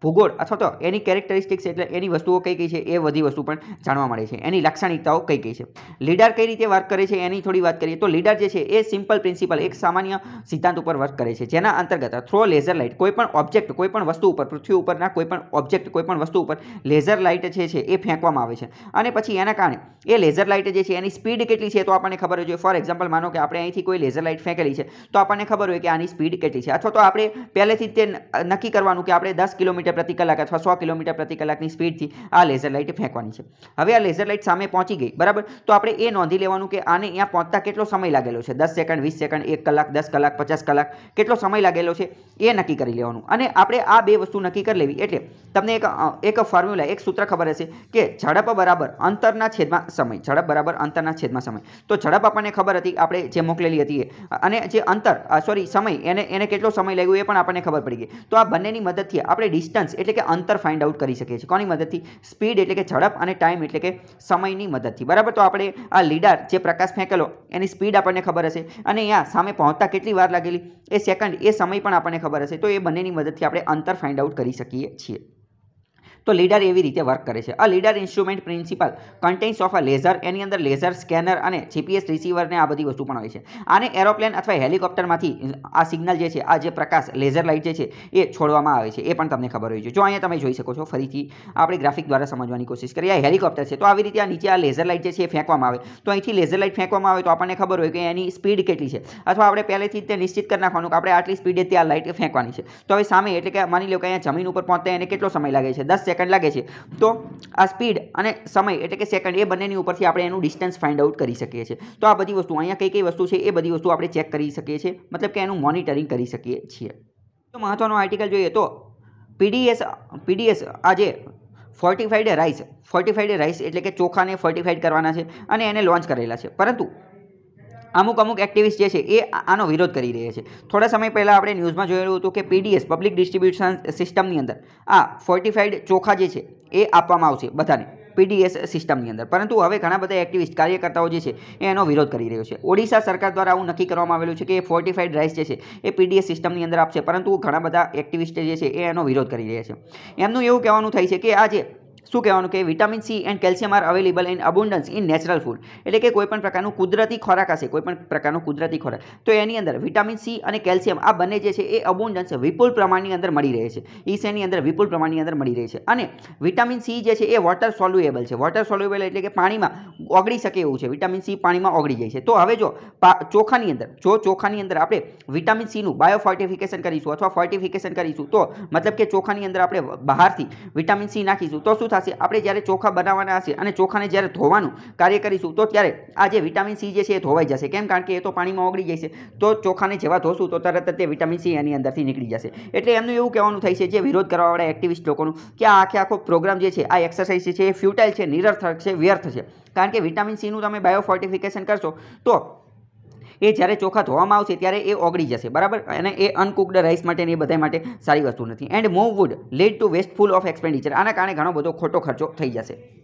ભૂગોળ અથવા તો એની કેરેક્ટરિસ્ટિક્સ એટલે એની વસ્તુઓ કઈ કઈ છે એ બધી વસ્તુ પણ જાણવા મળે છે. એની લાક્ષણિકતાઓ કઈ કઈ છે? લીડર કઈ રીતે વર્ક કરે છે એની થોડી વાત કરીએ તો લીડર જે છે એ સિમ્પલ પ્રિન્સિપલ એક સામાન્ય સિદ્ધાંત ઉપર વર્ક કરે છે. જેના અંતર્ગત થ્રો લેઝર લાઇટ કોઈ પણ ઓબ્જેક્ટ કોઈ પણ વસ્તુ ઉપર, પૃથ્વી ઉપરના કોઈ પણ ઓબ્જેક્ટ કોઈ પણ વસ્તુ ઉપર લેઝર લાઇટ જે છે એ ફેંકવામાં આવે છે. અને પછી એના કારણે એ લેઝર લાઇટ જે છે એની સ્પીડ કેટલી છે તો આપણને ખબર હોય ફોર એક્ઝામ્પલ માનો કે આપણે અહીંથી કોઈ લેઝર લાઇટ ફેંકેલી છે તો આપણને ખબર હોય કે આની સ્પીડ કેટલી છે. અથવા તો આપણે પહેલેથી તે નક્કી કરવાનું કે આપણે દસ કિલોમીટર પ્રતિ કલાક અથવા સો કિલોમીટર પ્રતિ કલાકની સ્પીડથી આ લેઝર લાઇટ ફેંકવાની છે. હવે આ લેઝર લાઇટ સામે પહોંચી ગઈ, બરાબર? તો આપણે એ નોંધી લેવાનું કે આને અહીંયા પહોંચતા કેટલો સમય લાગેલો છે? દસ સેકન્ડ, વીસ સેકન્ડ, એક કલાક, દસ કલાક, પચાસ કલાક, કેટલો સમય લાગેલો છે? એ નક્કી કરી લેવાનું. અને આપણે આ બે વસ્તુ નક્કી કરી લેવી. એટલે તમને એક એક ફોર્મ્યુલા એક સૂત્ર ખબર હશે કે ઝડપ બરાબર અંતરના છેદમાં સમય. ઝડપ બરાબર અંતરના છેદમાં સમય. તો ઝડપ આપણને ખબર હતી, આપણે જે મોકલેલી હતી અને જે અંતર સોરી સમય, એને એને કેટલો સમય લાગ્યો એ પણ આપણને ખબર પડી ગઈ. તો આ બંનેની મદદથી આપણે ડિસ્ટન્સ એટલે કે અંતર ફાઇન્ડ આઉટ કરી શકીએ છીએ. કોની મદદથી? સ્પીડ એટલે કે ઝડપ અને ટાઈમ એટલે કે સમયની મદદથી. બરાબર? તો આપણે આ લીડર જે પ્રકાશ ફેંકેલો, એની સ્પીડ આપણને ખબર હશે. અને અહીંયા સામે પહોંચતા કેટલી વાર લાગેલી? એ સેકન્ડ એ સમય પણ આપણને ખબર હશે. તો એ બંનેની મદદથી આપણે અંતર ફાઇન્ડ આઉટ કરી શકીએ છીએ. તો લીડર એવી રીતે વર્ક કરે છે. આ lidar instrument principal contents of a laser એની અંદર લેઝર સ્કેનર અને જીપીએસ રિસીવરને આ બધી વસ્તુ પણ હોય છે. આને એરોપ્લેન અથવા હેલિકોપ્ટરમાંથી આ સિગ્નલ જે છે, આ જે પ્રકાશ લેઝર લાઇટ જે છે, એ છોડવામાં આવે છે. એ પણ તમને ખબર હોય છે. જો અહીંયા તમે જોઈ શકો છો, ફરીથી આપણે ગ્રાફિક દ્વારા સમજવાની કોશિશ કરીએ. આ હેલિકોપ્ટર છે. તો આવી રીતે આ નીચે આ લેઝર લાઇટ જે છે, એ ફેંકવામાં આવે. તો અહીંથી લેઝર લાઇટ ફેંકવામાં આવે તો આપણને ખબર હોય કે એની સ્પીડ કેટલી છે. અથવા આપણે પહેલેથી તે નિશ્ચિત કરી નાખવાનું કે આપણે આટલી સ્પીડે ત્યાં લાઇટ ફેંકવાની છે. તો હવે સામે, એટલે કે માની લો કે અહીંયા જમીન ઉપર પહોંચતા એને કેટલો સમય લાગે છે? દસ સેકન્ડ લાગે છે. તો આ સ્પીડ અને સમય એટલે કે સેકન્ડ એ બંનેની ઉપરથી આપણે એનું ડિસ્ટન્સ ફાઇન્ડ આઉટ કરી શકીએ છીએ. તો આ બધી વસ્તુ, અહીંયા કઈ કઈ વસ્તુ છે એ બધી વસ્તુ આપણે ચેક કરી શકીએ છીએ. મતલબ કે એનું મોનિટરિંગ કરી શકીએ છીએ. તો મહત્વનો આર્ટિકલ જોઈએ તો પીડીએસ પીડીએસ આજે ફોર્ટિફાઈડ રાઈસ ફોર્ટિફાઈડ રાઈસ એટલે કે ચોખાને ફોર્ટિફાઈડ કરવાના છે અને એને લોન્ચ કરેલા છે. પરંતુ અમુક અમુક એક્ટિવિસ્ટ જે છે એ આનો વિરોધ કરી રહ્યા છે. થોડા સમય પહેલાં આપણે ન્યૂઝમાં જોયેલું હતું કે પીડીએસ પબ્લિક ડિસ્ટ્રીબ્યુશન સિસ્ટમની અંદર, આ ફોર્ટિફાઈડ ચોખા જે છે એ આપવામાં આવશે બધાને પીડીએસ સિસ્ટમની અંદર. પરંતુ હવે ઘણા બધા એક્ટિવિસ્ટ કાર્યકર્તાઓ જે છે એ એનો વિરોધ કરી રહ્યો છે. ઓડિશા સરકાર દ્વારા આવું નક્કી કરવામાં આવેલું છે કે ફોર્ટિફાઈડ રાઈસ જે છે એ પીડીએસ સિસ્ટમની અંદર આપશે, પરંતુ ઘણા બધા એક્ટિવિસ્ટ જે છે એ એનો વિરોધ કરી રહ્યા છે. એમનું એવું કહેવાનું થાય છે કે આ જે શું કહેવાનું કે vitamin C and calcium are available in abundance in natural food. એટલે કે કોઈ પણ પ્રકારનું કુદરતી ખોરાક હશે, કોઈ પણ પ્રકારનો કુદરતી ખોરાક. તો એની અંદર વિટામિન સી અને કેલ્શિયમ આ બંને જે છે એ અબુન્ડન્સ વિપુલ પ્રમાણની અંદર મળી રહે છે. ઈસેની અંદર વિપુલ પ્રમાણની અંદર મળી રહે છે. અને વિટામિન સી જે છે એ વોટર સોલ્યુએબલ છે. વોટર સોલ્યુએબલ એટલે કે પાણીમાં ઓગળી શકે એવું છે. વિટામિન સી પાણીમાં ઓગળી જાય છે. તો હવે જો ચોખાની અંદર, જો ચોખાની અંદર આપણે વિટામિન સીનું બાયોફોર્ટિફિકેશન કરીશું અથવા ફોર્ટિફિકેશન કરીશું, તો મતલબ કે ચોખાની અંદર આપણે બહારથી વિટામિન સી નાખીશું, તો શું થશે? આપણે જ્યારે ચોખા બનાવવાના હશે અને ચોખાને જ્યારે ધોવાનું કાર્ય કરીશું, તો ત્યારે આ જે વિટામિન સી જે છે એ ધોવાઈ જશે. કેમ? કારણ કે એ તો પાણીમાં ઓગળી જશે. તો ચોખાને જેવા ધોશું, તો તરત જ તે વિટામિન સી એની અંદરથી નીકળી જશે. એટલે એમનું એવું કહેવાનું થાય છે જે વિરોધ કરવાવાળા એક્ટિવિસ્ટ લોકોનું, કે આ આખે આખો પ્રોગ્રામ જે છે, આ એક્સરસાઇઝ છે એ ફ્યુટાઇલ છે, નિરર્થક છે, વ્યર્થ છે. કારણ કે વિટામિન સીનું તમે બાયોફોર્ટિફિકેશન કરશો, તો એ જ્યારે ચોખા ધોવામાં આવશે ત્યારે એ ઓગળી જશે, બરાબર? અને એ અનકુકડ રાઈસ માટે ને એ બધા માટે સારી વસ્તુ નથી. And move would lead to wasteful of expenditure આના કારણે ઘણો બધો ખોટો ખર્ચો થઈ જશે.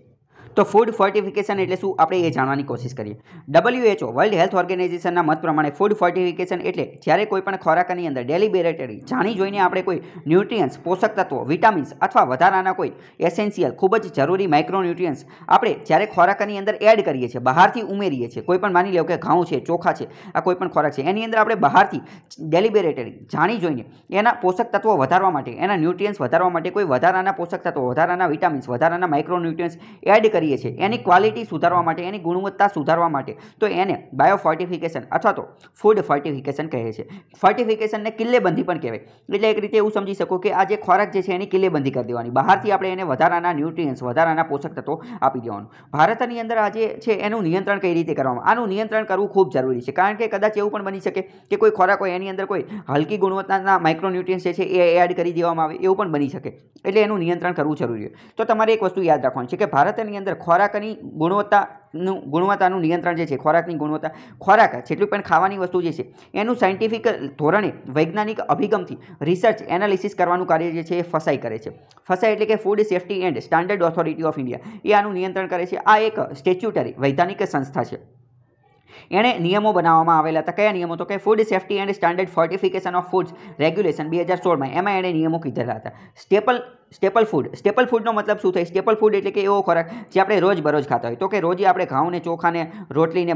તો ફૂડ ફોર્ટિફિકેશન એટલે શું? આપણે એ જાણવાની કોશિશ કરીએ. ડબલ્યુએચઓ વર્લ્ડ હેલ્થ ઓર્ગેનાઇઝેશનના મત પ્રમાણે ફૂડ ફોર્ટિફિકેશન એટલે જ્યારે કોઈ પણ ખોરાકની અંદર ડેલિબેરેટરી જાણી જોઈને આપણે કોઈ ન્યુટ્રિયન્સ પોષક તત્વો વિટામિન્સ અથવા વધારાના કોઈ એસેન્શિયલ ખૂબ જ જરૂરી માઇક્રોન્યુટ્રિયન્સ આપણે જ્યારે ખોરાકની અંદર એડ કરીએ છીએ, બહારથી ઉમેરીએ છીએ, કોઈ પણ માની લો કે ઘઉં છે, ચોખા છે, આ કોઈ પણ ખોરાક છે, એની અંદર આપણે બહારથી ડેલિબેરેટરી જાણી જોઈને એના પોષક તત્વો વધારવા માટે, એના ન્યુટ્રિયન્સ વધારવા માટે કોઈ વધારાના પોષક તત્વો, વધારાના વિટામિન્સ વધારાના માઇક્રોન્યુટ્રિયન્સ એડ કરી કરીએ છીએ. એની ક્વોલિટી સુધારવા માટે, એની ગુણવત્તા સુધારવા માટે, તો એને બાયોફોર્ટિફિકેશન અથવા તો ફૂડ ફોર્ટિફિકેશન કહે છે. ફોર્ટિફિકેશનને કિલ્લેબંધી પણ કહેવાય. એટલે એક રીતે એવું સમજી શકો કે આ જે ખોરાક જે છે એની કિલ્લેબંધી કરી દેવાની. બહારથી આપણે એને વધારાના ન્યુટ્રિયન્સ વધારાના પોષક તત્વો આપી દેવાનું. ભારતની અંદર આ જે છે એનું નિયંત્રણ કઈ રીતે કરવામાં આનું નિયંત્રણ કરવું ખૂબ જરૂરી છે. કારણ કે કદાચ એવું પણ બની શકે કે કોઈ ખોરાક હોય, એની અંદર કોઈ હલકી ગુણવત્તાના માઇક્રોન્યુટ્રિયન્સ જે છે એ એડ કરી દેવામાં આવે, એવું પણ બની શકે. એટલે એનું નિયંત્રણ કરવું જરૂરી છે. તો તમારે એક વસ્તુ યાદ રાખવાની છે કે ભારતની અંદર ખોરાકની ગુણવત્તાનું ગુણવત્તાનું નિયંત્રણ જે છે, ખોરાકની ગુણવત્તા, ખોરાક જેટલું પણ ખાવાની વસ્તુ જે છે, એનું સાયન્ટિફિક ધોરણે વૈજ્ઞાનિક અભિગમથી રિસર્ચ એનાલિસિસ કરવાનું કાર્ય જે છે, એ ફસાઈ કરે છે. ફસાઈ એટલે કે food safety and standard authority of India એ આનું નિયંત્રણ કરે છે. આ એક સ્ટેચ્યુટરી વૈધાનિક સંસ્થા છે. એણે નિયમો બનાવવામાં આવેલા હતા. કયા નિયમો? તો કે food safety and standard fortification of foods regulation બે હજાર સોળમાં. એમાં એણે નિયમો કીધેલા હતા. સ્ટેપલ સ્ટેપલ ફૂડ સ્ટેપલ ફૂડનો મતલબ શું થાય? સ્ટેપલ ફૂડ એટલે કે એવો ખોરાક જે આપણે રોજ બરોજ ખાતા હોય. તો કે રોજે આપણે ઘઉંને, ચોખાને, રોટલીને,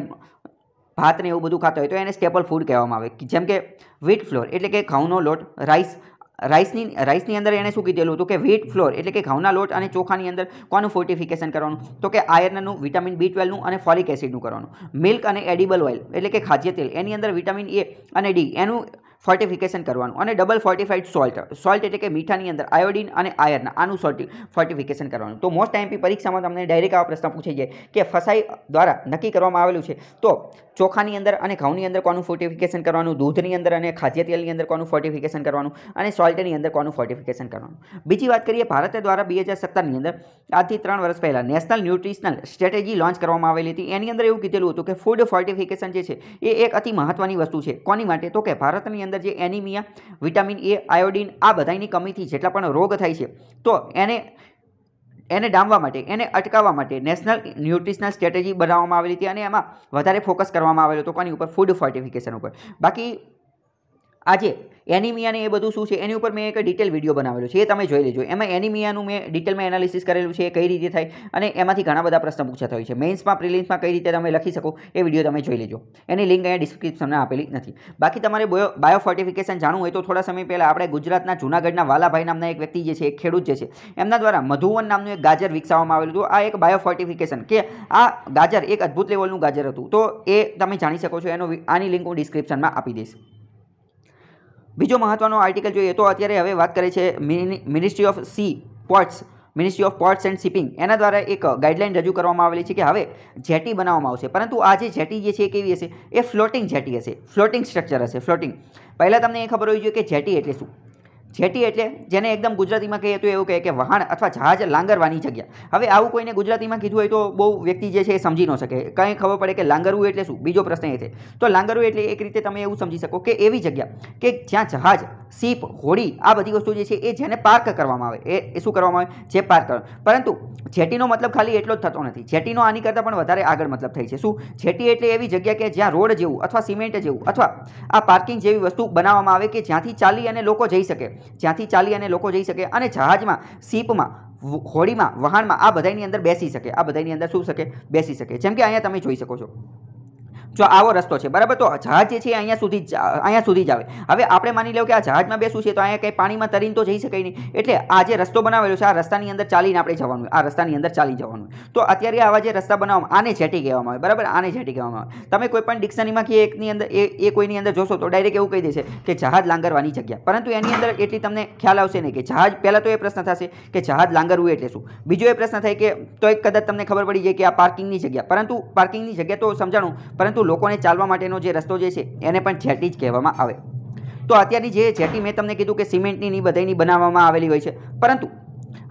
ભાતને એવું બધું ખાતા હોય તો એને સ્ટેપલ ફૂડ કહેવામાં આવે. જેમ કે વ્હીટ ફ્લોર એટલે કે ઘઉંનો લોટ રાઈસ રાઈસની રાઈસની અંદર એણે શું કીધેલું હતું કે વ્હીટ ફ્લોર એટલે કે ઘઉંના લોટ અને ચોખાની અંદર કોનું ફોર્ટિફિકેશન કરવાનું? તો કે આયર્નનું વિટામિન બી ટ્વેલ્વનું અને ફોલિક એસિડનું કરવાનું. મિલ્ક અને એડિબલ ઓઇલ એટલે કે ખાદ્ય તેલ. એની અંદર વિટામિન એ અને ડી એનું ફોર્ટિફિકેશન કરવાનું અને ડબલ ફોર્ટિફાઈડ સોલ્ટ સોલ્ટ એટલે કે મીઠાની અંદર આયોડિન અને આયર્ન આનું સોલ્ટી ફોર્ટિફિકેશન કરવાનું. તો મોસ્ટ આઈમ્પી પરીક્ષામાં તમને ડાયરેક્ટ આવા પ્રશ્ન પૂછાઈ જાય કે ફસાઈ દ્વારા નક્કી કરવામાં આવેલું છે. તો ચોખાની અંદર અને ઘઉંની અંદર કોનું ફોર્ટિફિકેશન કરવાનું? દૂધની અંદર અને ખાદ્ય તેલની અંદર કોનું ફોર્ટિફિકેશન કરવાનું? અને સોલ્ટની અંદર કોનું ફોર્ટિફિકેશન કરવાનું? બીજી વાત કરીએ, ભારત દ્વારા બે હજાર સત્તરની અંદર, આજથી ત્રણ વર્ષ પહેલાં નેશનલ ન્યુટ્રિશનલ સ્ટ્રેટેજી લોન્ચ કરવામાં આવેલી હતી. એની અંદર એવું કીધેલું હતું કે ફૂડ ફોર્ટિફિકેશન જે છે, એ એક અતિ મહત્ત્વની વસ્તુ છે. કોની માટે? તો કે ભારતની અંદર જે એનિમિયા, વિટામિન એ, આયોડિન આ બધાની કમીથી જેટલા પણ રોગ થાય છે, તો એને એને ડામવા માટે, એને અટકાવવા માટે નેશનલ ન્યુટ્રિશનલ સ્ટ્રેટેજી બનાવવામાં આવેલી હતી અને એમાં વધારે ફોકસ કરવામાં આવેલું હતું કોની ઉપર ફૂડ ફોર્ટિફિકેશન ઉપર. બાકી આજે એનિમિયા ને એ બધું શું છે? એની ઉપર મેં એક ડિટેલ વીડિયો બનાવેલો છે, એ તમે જોઈ લેજો. એમાં એનિમિયાનું મેં ડિટેલમાં એનાલિસિસ કરેલું છે કઈ રીતે થાય અને એમાંથી ઘણા બધા પ્રશ્ન પૂછાતા હોય છે. મેન્સમાં પ્રિલિન્સમાં કઈ રીતે તમે લખી શકો એ વીડિયો તમે જોઈ લેજો. એની લિંક અહીંયા ડિસ્ક્રિપ્શનમાં આપેલી નથી. બાકી તમારે બાયો ફોર્ટિફિકેશન જાણવું હોય તો થોડા સમય પહેલાં આપણે ગુજરાતના જૂનાગઢના વાલાભાઈ નામના એક વ્યક્તિ જે છે, એક ખેડૂત જે છે, એમના દ્વારા મધુવન નામનું એક ગાજર વિકસાવવામાં આવેલું હતું. આ એક બાયો ફોર્ટિફિકેશન કે આ ગાજર એક અદ્ભુત લેવલનું ગાજર હતું. તો એ તમે જાણી શકો છો, એનો આની લિંક હું ડિસ્ક્રિપ્શનમાં આપી દઈશ. બીજો મહત્વનો આર્ટિકલ જોઈએ તો અત્યારે હવે વાત કરે છે ministry of sea ports ministry of ports and shipping એના દ્વારા એક ગાઈડલાઇન રજૂ કરવામાં આવેલી છે કે હવે જેટી બનાવવામાં આવશે. પરંતુ આ જે જેટી જે છે એ કેવી હશે? એ ફ્લોટિંગ જેટી હશે. ફ્લોટિંગ સ્ટ્રક્ચર હશે ફ્લોટિંગ પહેલાં તમને એ ખબર હોવી જોઈએ કે જેટી એટલે શું? જેટી એટલે જેને એકદમ ગુજરાતીમાં કહીએ તો એવું કહે કે વહાણ અથવા જહાજ લાંગરવાની જગ્યા. હવે આવું કોઈને ગુજરાતીમાં કીધું હોય તો બહુ વ્યક્તિ જે છે એ સમજી ન શકે. કંઈ ખબર પડે કે લાંગરવું એટલે શું? બીજો પ્રશ્ન એ છે. તો લાંગરવું એટલે એક રીતે તમે એવું સમજી શકો કે એવી જગ્યા કે જ્યાં જહાજ સીપ, હોડી આ બધી વસ્તુ જે છે એ જેને પાર્ક કરવામાં આવે. એ શું કરવામાં આવે? જે પાર્ક કરવા પરંતુ જેટીનો મતલબ ખાલી એટલો જ થતો નથી. જેટીનો આની કરતાં પણ વધારે આગળ મતલબ થાય છે. શું? જેટી એટલે એવી જગ્યા કે જ્યાં રોડ જેવું અથવા સિમેન્ટ જેવું અથવા આ પાર્કિંગ જેવી વસ્તુ બનાવવામાં આવે કે જ્યાંથી ચાલી અને લોકો જઈ શકે. જ્યાંથી ચાલી અને લોકો જઈ શકે અને જહાજમાં, સીપમાં હોડીમાં, વહાણમાં આ બધાની અંદર બેસી શકે. આ બધાની અંદર શું શકે? બેસી શકે. જેમ કે અહીંયા તમે જોઈ શકો છો. જો આવો રસ્તો છે, બરાબર? તો જહાજ જે છે અહીંયા સુધી અહીંયા સુધી જ આવે. હવે આપણે માની લો કે આ જહાજમાં બેસવું છે, તો અહીંયા કંઈ પાણીમાં તરીને તો જઈ શકાય નહીં. એટલે આ જે રસ્તો બનાવેલો છે, આ રસ્તાની અંદર ચાલીને આપણે જવાનું આ રસ્તાની અંદર ચાલી જવાનું તો અત્યારે આવા જે રસ્તા બનાવવામાં, આને જેટી કહેવામાં આવે, બરાબર? આને જેટી કહેવામાં આવે. તમે કોઈ પણ ડિક્શનરીમાં કે એકની અંદર, એ એ કોઈની અંદર જોશો, તો ડાયરેક્ટ એવું કહી દેશે કે જહાજ લાંગરવાની જગ્યા. પરંતુ એની અંદર એટલી તમને ખ્યાલ આવશે નહીં કે જહાજ, પહેલાં તો એ પ્રશ્ન થશે કે જહાજ લાંગરવું એટલે શું? બીજો એ પ્રશ્ન થાય કે, તો એક કદાચ તમને ખબર પડી જાય કે આ પાર્કિંગની જગ્યા. પરંતુ પાર્કિંગની જગ્યા તો સમજાણું, પરંતુ લોકોને ચાલવા માટેનો જે રસ્તો જે છે, એને પણ જેટી જ કહેવામાં આવે. તો અત્યારની જે જેટી મેં તમને કીધું કે સિમેન્ટની ની બધાની બનાવવામાં આવેલી હોય છે. પરંતુ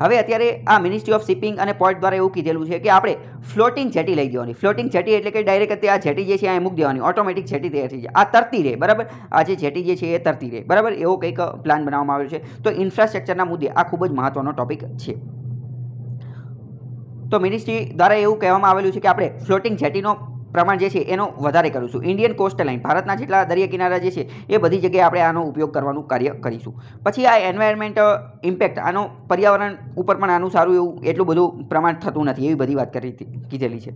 હવે અત્યારે આ મિનિસ્ટ્રી ઓફ શિપિંગ અને પોર્ટ દ્વારા એવું કીધેલું છે કે આપણે ફ્લોટિંગ જેટી લઈ દેવાની. ફ્લોટિંગ જેટી એટલે કે ડાયરેક્ટ આ જેટી જે છે એ મૂકી દેવાની. ઓટોમેટિક જેટી તૈયાર થઈ જાય. આ તરતી રહે બરાબર? આ જે જેટી જે છે એ તરતી રહે બરાબર? એવો કંઈક પ્લાન બનાવવામાં આવ્યો છે. તો ઇન્ફ્રાસ્ટ્રક્ચરના મુદ્દે આ ખૂબ જ મહત્ત્વનો ટોપિક છે. તો મિનિસ્ટ્રી દ્વારા એવું કહેવામાં આવેલું છે કે આપણે ફ્લોટિંગ જેટીનો પ્રમાણ જે છે એનો વધારે કરીશું. ઇન્ડિયન કોસ્ટ લાઇન ભારતના જેટલા દરિયા કિનારા જે છે, એ બધી જગ્યાએ આપણે આનો ઉપયોગ કરવાનું કાર્ય કરીશું. પછી આ એન્વાયરમેન્ટ ઇમ્પેક્ટ આનો પર્યાવરણ ઉપર પણ આનું સારું એવું એટલું બધું પ્રમાણ થતું નથી, એવી બધી વાત કરી કીધેલી છે.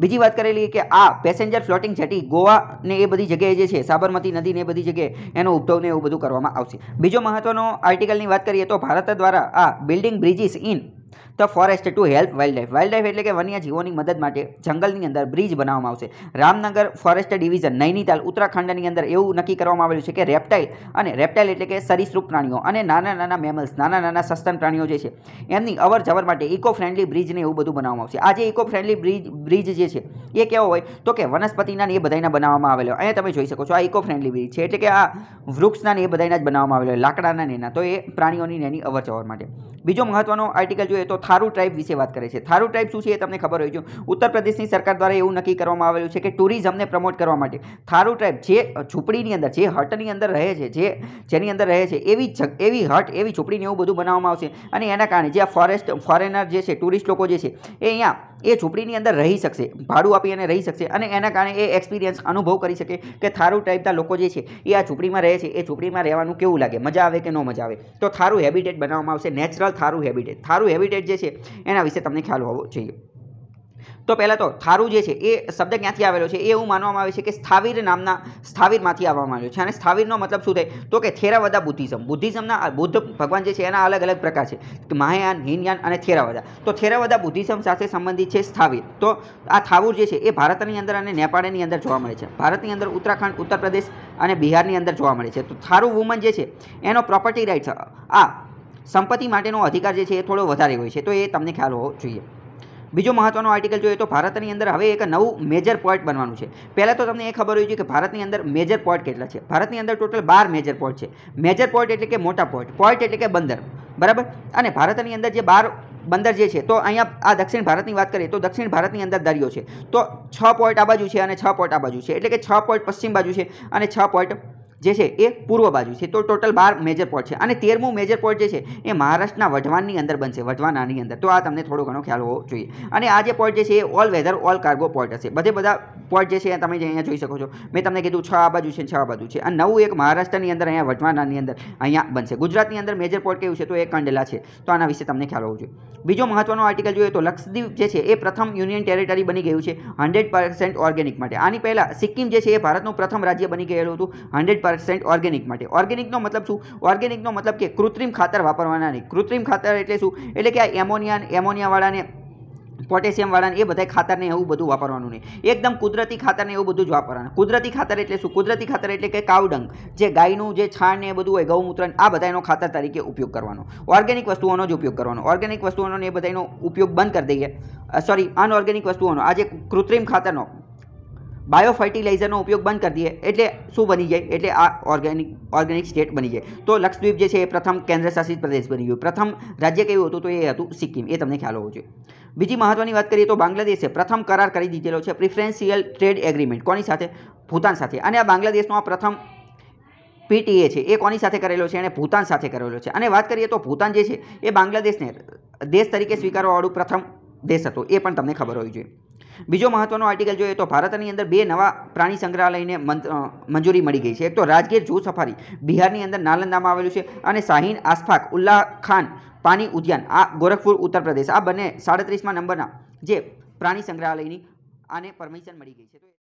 બીજી વાત કરેલી કે આ પેસેન્જર ફ્લોટિંગ જેટી ગોવા ને એ બધી જગ્યાએ જે છે, સાબરમતી નદી ને એ બધી જગ્યાએ એનો ઉદ્ભવ એવું બધું કરવામાં આવશે. બીજો મહત્વનો આર્ટિકલની વાત કરીએ તો ભારત દ્વારા આ building bridges in the forest to help wildlife wildlife એટલે કે વન્ય જીવોની મદદ માટે જંગલની અંદર બ્રિજ બનાવવામાં આવશે. રામનગર ફોરેસ્ટ ડિવિઝન નૈનીતાલ, ઉત્તરાખંડની અંદર એવું નક્કી કરવામાં આવેલું છે કે રેપ્ટાઇલ અને રેપ્ટાઇલ એટલે કે સરીસૃપ પ્રાણીઓ અને નાના નાના મેમલ્સ નાના નાના સસ્તન પ્રાણીઓ જે છે, એમની અવર જવર માટે ઇકો ફ્રેન્ડલી બ્રિજને એવું બધું બનાવવામાં આવશે. આ જે ઇકો ફ્રેન્ડલી બ્રિજ બ્રિજ જે છે, એ કેવો હોય તો કે વનસ્પતિના એ બધાના બનાવવામાં આવેલો અહીંયા તમે જોઈ શકો છો આ ઇકો ફ્રેન્ડલી બ્રિજ છે. એટલે કે આ વૃક્ષના ને એ બધાના જ બનાવવામાં આવેલો લાકડાના ને એના. તો એ પ્રાણીઓની એની અવર જવર માટે. બીજો મહત્વનો આર્ટિકલ જોઈએ તો થારુ ટ્રાઇબ વિશે વાત કરે છે. થારુ ટ્રાઇબ શું છે એ તમને ખબર હોય છે. ઉત્તર પ્રદેશની સરકાર દ્વારા એવું નક્કી કરવામાં આવેલું છે કે ટુરિઝમને પ્રમોટ કરવા માટે થારુ ટ્રાઇબ જે ઝૂંપડીની અંદર જે હટની અંદર રહે છે જે જેની અંદર રહે છે એવી એવી હટ એવી ઝૂંપડીને એવું બધું બનાવવામાં આવશે. અને એના કારણે જે આ ફોરેસ્ટ ફોરેનર જે છે ટુરિસ્ટ લોકો જે છે એ અહીંયા એ ઝૂંપડીની અંદર રહી શકશે, ભાડું આપી અને રહી શકશે અને એના કારણે એ એક્સપિરિયન્સ અનુભવ કરી શકે કે થારું ટાઈપના લોકો જે છે, એ આ ઝૂંપડીમાં રહે છે, એ ઝૂંપડીમાં રહેવાનું કેવું લાગે? મજા આવે કે ન મજા આવે? તો થારું હેબિટેટ બનાવવામાં આવશે નેચરલ થારું હેબિટેટ થારું હેબિટેટ જે છે, એના વિશે તમને ખ્યાલ હોવો જોઈએ. તો પહેલાં તો થારું જે છે એ શબ્દ ક્યાંથી આવેલો છે એ એવું માનવામાં આવે છે કે સ્થાવીર નામના સ્થાવીરમાંથી આવવામાં આવ્યો છે. અને સ્થાવીરનો મતલબ શું થાય? તો કે થેરાવદા બુદ્ધિઝમ. બુદ્ધિઝમના બુદ્ધ ભગવાન જે છે એના અલગ અલગ પ્રકાર છે. મહાયાન હિનયાન અને થેરાવદા. તો થેરાવદા બુદ્ધિઝમ સાથે સંબંધિત છે સ્થાવીર. તો આ થાવુર જે છે એ ભારતની અંદર અને નેપાળની અંદર જોવા મળે છે. ભારતની અંદર ઉત્તરાખંડ ઉત્તર પ્રદેશ અને બિહારની અંદર જોવા મળે છે. તો થારું વુમન જે છે એનો પ્રોપર્ટી રાઇટ્સ આ સંપત્તિ માટેનો અધિકાર જે છે એ થોડો વધારે હોય છે. તો એ તમને ખ્યાલ હોવો જોઈએ. બીજો મહત્વનો આર્ટિકલ જોઈએ તો ભારતની અંદર હવે એક નવું મેજર પોર્ટ બનવાનું છે. પહેલાં તો તમને એ ખબર હોય છે કે ભારતની અંદર મેજર પોર્ટ કેટલા છે? ભારતની અંદર ટોટલ બાર મેજર પોર્ટ છે. મેજર પોર્ટ એટલે કે મોટા પોર્ટ પોર્ટ એટલે કે બંદર. બરાબર? અને ભારતની અંદર જે બાર બંદર જે છે, તો અહીંયા આ દક્ષિણ ભારતની વાત કરીએ તો દક્ષિણ ભારતની અંદર દરિયો છે. તો છ પોઈન્ટ આ બાજુ છે અને છ પોઈન્ટ આ બાજુ છે. એટલે કે છ પોઈન્ટ પશ્ચિમ બાજુ છે અને છ પોઈન્ટ જે છે એ પૂર્વ બાજુ છે. તો ટોટલ બાર મેજર પોર્ટ છે. અને તેરમું મેજર પોર્ટ જે છે એ મહારાષ્ટ્રના વઢવાનની અંદર બનશે વઢવાનાની અંદર. તો આ તમને થોડો ઘણો ખ્યાલ હોવો જોઈએ. અને આ જે પોર્ટ જે છે એ all weather all cargo port હશે. બધે બધા પોર્ટ જે છે એ તમે અહીંયા જોઈ શકો છો. મેં તમને કીધું છ આ બાજુ છે છ આ બાજુ છે. અને નવું એક મહારાષ્ટ્રની અંદર અહીંયા વઢવાનાની અંદર અહીંયા બનશે. ગુજરાતની અંદર મેજર પોર્ટ કેવું છે તો એ કંડલા છે. તો આના વિશે તમને ખ્યાલ હોવો જોઈએ. બીજો મહત્વનો આર્ટિકલ જોઈએ તો લક્ષદ્વીપ જે છે એ પ્રથમ યુનિયન ટેરેટરી બની ગયું છે. હંડ્રેડ ઓર્ગેનિક માટે. આની પહેલાં સિક્કિમ જે છે એ ભારતનું પ્રથમ રાજ્ય બની ગયેલું હતું. હંડ્રેડ પર્સન્ટ ઓર્ગેનિક માટે. ઓર્ગેનિકનો મતલબ શું? ઓર્ગેનિકનો મતલબ કે કૃત્રિમ ખાતર વાપરવાના નહીં. કૃત્રિમ ખાતર એટલે શું? એટલે કે આ એમોનિયા એમોનિયાવાળાને પોટેશિયમ વાળાને એ બધા ખાતરને એવું બધું વાપરવાનું નહીં. એકદમ કુદરતી ખાતરને એવું બધું જ વાપરવાનું. કુદરતી ખાતર એટલે શું? કુદરતી ખાતર એટલે કે કાવડંગ. જે ગાયનું, જે છાણ ને એ બધું હોય ગૌમૂત્ર આ બધાનો ખાતર તરીકે ઉપયોગ કરવાનો. ઓર્ગેનિક વસ્તુઓનો જ ઉપયોગ કરવાનો. ઓર્ગેનિક વસ્તુઓનો એ બધાનો ઉપયોગ બંધ કરી દઈએ. સોરી અનઓર્ગેનિક વસ્તુઓનો. આ જે કૃત્રિમ ખાતરનો બાયો ફર્ટિલાઇઝરનો ઉપયોગ બંધ કરી દઈએ, એટલે શું બની જાય? એટલે આ ઓર્ગેનિક ઓર્ગેનિક સ્ટેટ બની જાય. તો લક્ષદ્વીપ જે છે એ પ્રથમ કેન્દ્રશાસિત પ્રદેશ બની ગયું. પ્રથમ રાજ્ય કેવું હતું? તો એ હતું સિક્કિમ. એ તમને ખ્યાલ હોવો જોઈએ. બીજી મહત્વની વાત કરીએ તો બાંગ્લાદેશે પ્રથમ કરાર કરી દીધેલો છે, પ્રિફરન્શિયલ ટ્રેડ એગ્રીમેન્ટ. કોની સાથે? ભૂતાન સાથે. અને આ બાંગ્લાદેશનો આ પ્રથમ પીટીએ છે. એ કોની સાથે કરેલો છે? એણે ભૂતાન સાથે કરેલો છે. અને વાત કરીએ તો ભૂતાન જે છે, એ બાંગ્લાદેશને દેશ તરીકે સ્વીકારવાવાળું પ્રથમ દેશ હતો. એ પણ તમને ખબર હોવી જોઈએ. બીજો મહત્વનો આર્ટિકલ જોઈએ તો ભારતની અંદર બે નવા પ્રાણી સંગ્રહાલયને મંજૂરી મળી ગઈ છે. એક તો રાજગીર જૂ સફારી, બિહારની અંદર નાલંદામાં આવેલું છે અને શાહીન આસફાક, ઉલ્લાહ ખાન પાણી ઉદ્યાન, આ ગોરખપુર, ઉત્તર પ્રદેશ. આ બંને સાડત્રીસમાં નંબરના જે પ્રાણી સંગ્રહાલયની આને પરમિશન મળી ગઈ છે.